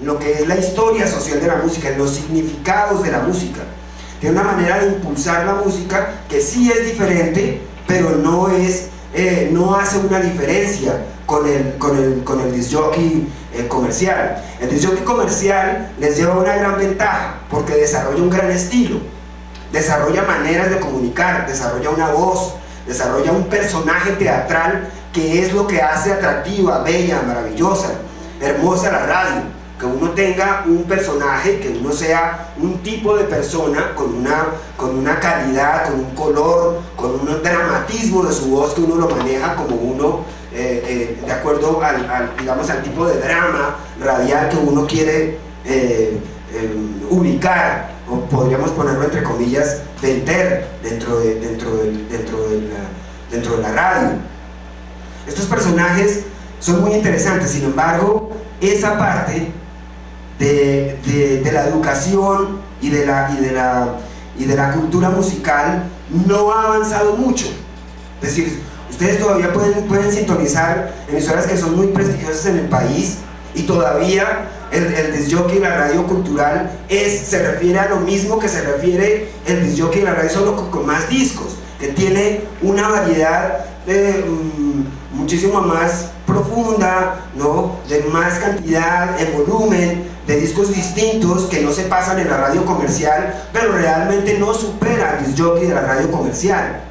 lo que es la historia social de la música, los significados de la música. Tiene una manera de impulsar la música que sí es diferente, pero no, es, eh, no hace una diferencia con el, con el, con el disc jockey eh, comercial. El disc jockey comercial les lleva una gran ventaja porque desarrolla un gran estilo, desarrolla maneras de comunicar, desarrolla una voz, desarrolla un personaje teatral que es lo que hace atractiva, bella, maravillosa, hermosa la radio que uno tenga un personaje, que uno sea un tipo de persona con una, con una calidad, con un color, con un dramatismo de su voz que uno lo maneja como uno, eh, eh, de acuerdo al, digamos, al tipo de drama radial que uno quiere eh, ubicar, o podríamos ponerlo entre comillas, vender dentro de, dentro, dentro de la radio. Estos personajes son muy interesantes, sin embargo, esa parte de, la educación y de la, y, de la, y de la cultura musical no ha avanzado mucho. Es decir, ustedes todavía pueden, pueden sintonizar emisoras que son muy prestigiosas en el país y todavía el, el y la radio cultural es, se refiere a lo mismo que se refiere el disjockey y la radio solo con, más discos, que tiene una variedad de, mm, muchísimo más profunda, ¿no? de más cantidad, en volumen, de discos distintos que no se pasan en la radio comercial, pero realmente no supera al disc jockey de la radio comercial.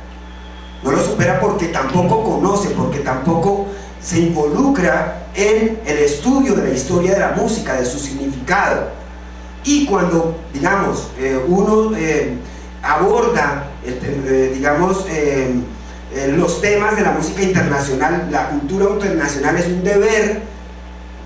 No lo supera porque tampoco conoce, porque tampoco se involucra en el estudio de la historia de la música, de su significado. Y cuando, digamos, eh, uno eh, aborda, eh, digamos, los temas de la música internacional, la cultura internacional es un deber,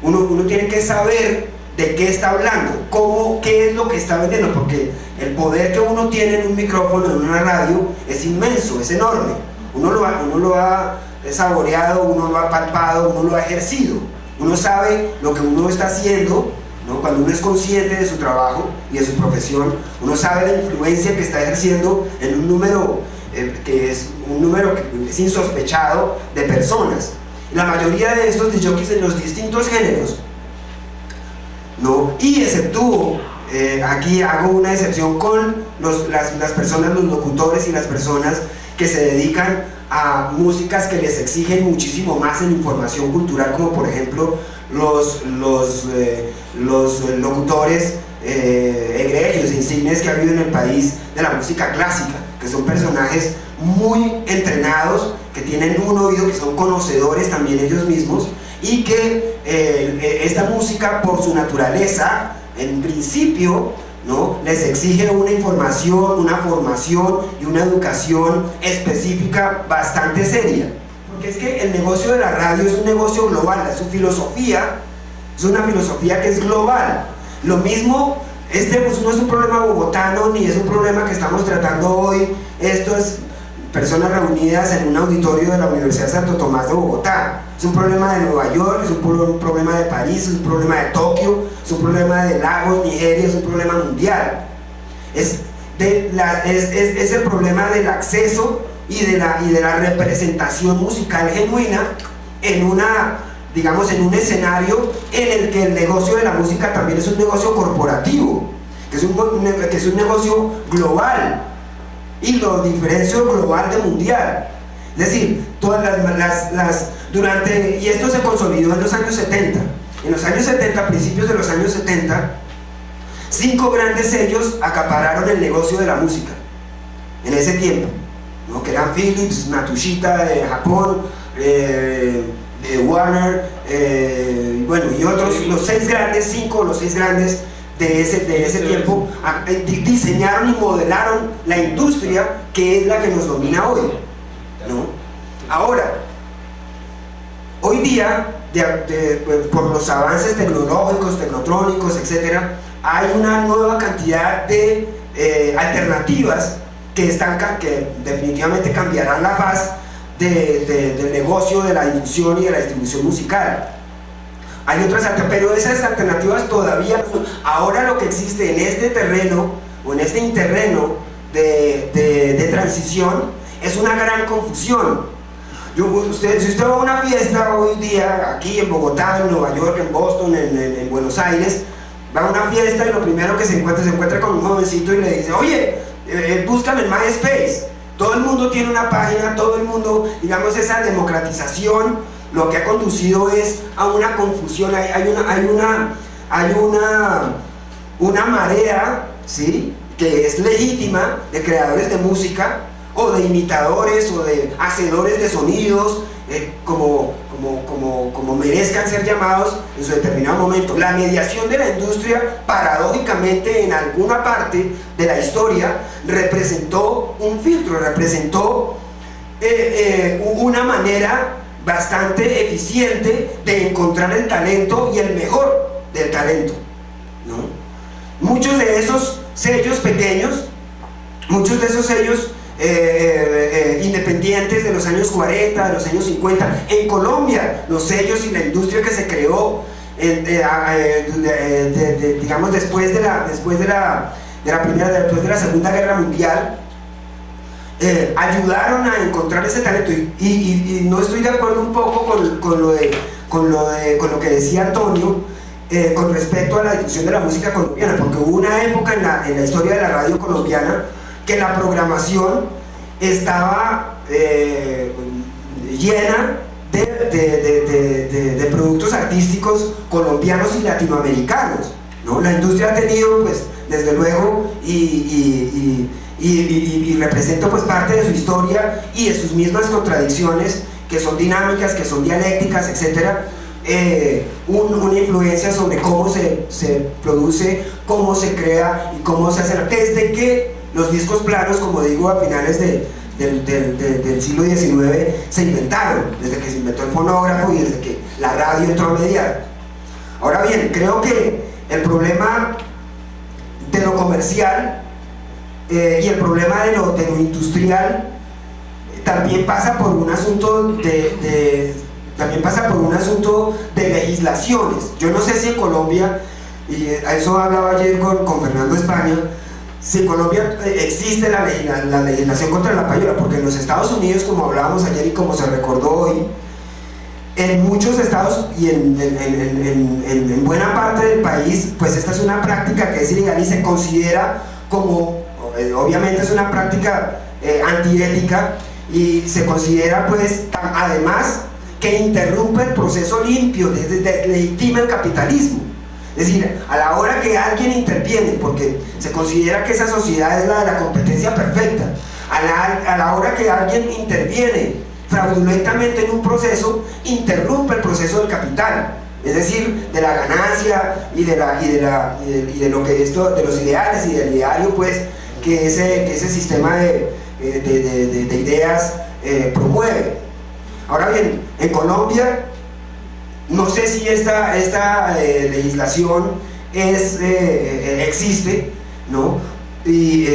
uno, uno tiene que saber de qué está hablando, cómo, qué es lo que está vendiendo, porque el poder que uno tiene en un micrófono, en una radio, es inmenso, es enorme. Uno lo, ha, uno lo ha saboreado, uno lo ha palpado, uno lo ha ejercido. Uno sabe lo que uno está haciendo, ¿no? cuando uno es consciente de su trabajo y de su profesión, uno sabe la influencia que está ejerciendo en un número eh, que es un número que es insospechado de personas. La mayoría de estos DJs en los distintos géneros ¿no? Y exceptúo, eh, aquí hago una excepción con las, personas, los locutores y las personas que se dedican a músicas que les exigen muchísimo más en información cultural, como por ejemplo los, los, eh, los locutores eh, egregios, insignes que ha habido en el país de la música clásica, que son personajes muy entrenados, que tienen un oído, que son conocedores también ellos mismos, y que eh, eh, esta música por su naturaleza, en principio, ¿no? les exige una información, una formación y una educación específica bastante seria. Porque es que el negocio de la radio es un negocio global, su filosofía es una filosofía que es global. Lo mismo, este no es un problema bogotano ni es un problema que estamos tratando hoy, esto es personas reunidas en un auditorio de la Universidad Santo Tomás de Bogotá. Es un problema de Nueva York, es un, problema de París, es un problema de Tokio, es un problema de Lagos, Nigeria, es un problema mundial. Es, la, es, el problema del acceso y de, la, y de la representación musical genuina en una digamos en un escenario en el que el negocio de la música también es un negocio corporativo, que es un, que es un negocio global, y lo diferencio global de mundial. Es decir, todas las, las, durante, y esto se consolidó en los años 70. En los años 70, principios de los años 70, cinco grandes sellos acapararon el negocio de la música en ese tiempo, ¿no? que eran Philips, Matsushita de Japón, eh, de Warner, eh, bueno, y otros, los seis grandes, cinco, los seis grandes de ese, de ese tiempo eh, diseñaron y modelaron la industria que es la que nos domina hoy. ¿no? Ahora, hoy día, pues, por los avances tecnológicos, tecnotrónicos, etc., hay una nueva cantidad de eh, alternativas que, están, que definitivamente cambiarán la faz del negocio de la difusión y de la distribución musical. Hay otras pero esas alternativas todavía Ahora lo que existe en este terreno o en este interreno de, transición es una gran confusión. Yo, usted, si usted va a una fiesta hoy día, aquí en Bogotá, en Nueva York, en Boston, en, Buenos Aires, va a una fiesta y lo primero que se encuentra, se encuentra con un jovencito y le dice, oye, eh, eh, búscame en MySpace. Todo el mundo tiene una página, todo el mundo, digamos, esa democratización, lo que ha conducido es a una confusión, hay, una, hay una, hay una, una marea, ¿sí? que es legítima de creadores de música o de imitadores o de hacedores de sonidos, eh, como, como, como, merezcan ser llamados en su determinado momento. La mediación de la industria, paradójicamente, en alguna parte de la historia, representó un filtro, representó eh, eh, una manera bastante eficiente de encontrar el talento y el mejor del talento. Muchos de esos sellos pequeños, muchos de esos sellos eh, eh, eh, independientes de los años 40, de los años 50, en Colombia, los sellos y la industria que se creó, digamos, después de la, después de la, de la primera, después de la Segunda Guerra Mundial, ayudaron a encontrar ese talento. Y, no estoy de acuerdo un poco con, lo, de, con, lo, de, con lo que decía Antonio eh, con respecto a la difusión de la música colombiana, porque hubo una época en la, en la historia de la radio colombiana que la programación estaba eh, llena de, de, de, productos artísticos colombianos y latinoamericanos. ¿no? La industria ha tenido, pues, desde luego, y, y, y, representa pues parte de su historia y de sus mismas contradicciones, que son dinámicas, que son dialécticas, etcétera, eh, una influencia sobre cómo se, se, produce, cómo se crea y cómo se hace. Desde que los discos planos, como digo, a finales de, del siglo XIX se inventaron, desde que se inventó el fonógrafo y desde que la radio entró a mediar. Ahora bien, creo que el problema de lo comercial eh, y el problema de lo, de lo industrial también pasa por un asunto de también pasa por un asunto de legislaciones. Yo no sé si en Colombia, y a eso hablaba ayer con Fernando España, si en Colombia eh, existe la, la, legislación contra la payola, porque en los Estados Unidos, como hablábamos ayer y como se recordó hoy, en muchos estados y en, buena parte del país, pues esta es una práctica que es ilegal y se considera como, eh, obviamente es una práctica eh, antiética y se considera pues además que interrumpe el proceso limpio, deslegitima el capitalismo. Es decir, a la hora que alguien interviene, porque se considera que esa sociedad es la de la competencia perfecta, a la, a la hora que alguien interviene fraudulentamente en un proceso, interrumpe el proceso del capital, es decir, de la ganancia y de, la, y de, la, y de, lo que esto, de los ideales y del ideario, pues, que ese, que ese sistema de, eh, de ideas eh, promueve. Ahora bien, en Colombia, no sé si esta, esta eh, legislación es, eh, eh, existe, ¿no? Y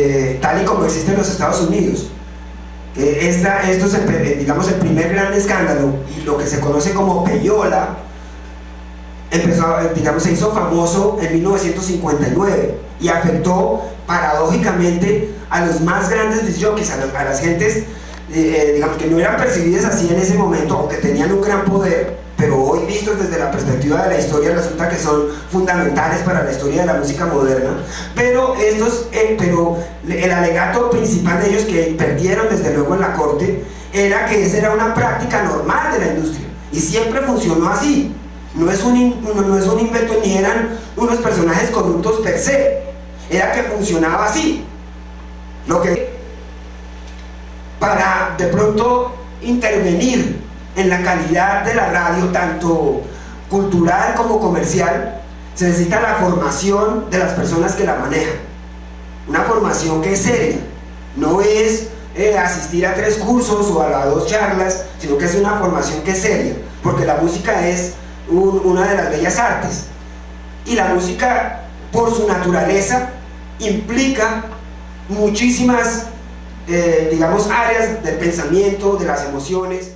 tal y como existe en los Estados Unidos. Esta, esto es, digamos, el primer gran escándalo y lo que se conoce como peyola, empezó, digamos, se hizo famoso en 1959 y afectó paradójicamente a los más grandes disjockeys, a, a las gentes digamos que no eran percibidas así en ese momento o que tenían un gran poder, pero hoy vistos desde la perspectiva de la historia resulta que son fundamentales para la historia de la música moderna, pero estos, eh, pero el alegato principal de ellos que perdieron desde luego en la corte era que esa era una práctica normal de la industria y siempre funcionó así. No es, un, no es un invento ni eran unos personajes corruptos per se, era que funcionaba así. Lo que para de pronto intervenir en la calidad de la radio, tanto cultural como comercial, se necesita la formación de las personas que la manejan. Una formación que es seria, no es eh, asistir a tres cursos o a dos charlas, sino que es una formación que es seria, porque la música es una de las bellas artes. Y la música, por su naturaleza, implica muchísimas eh, digamos, áreas del pensamiento, de las emociones,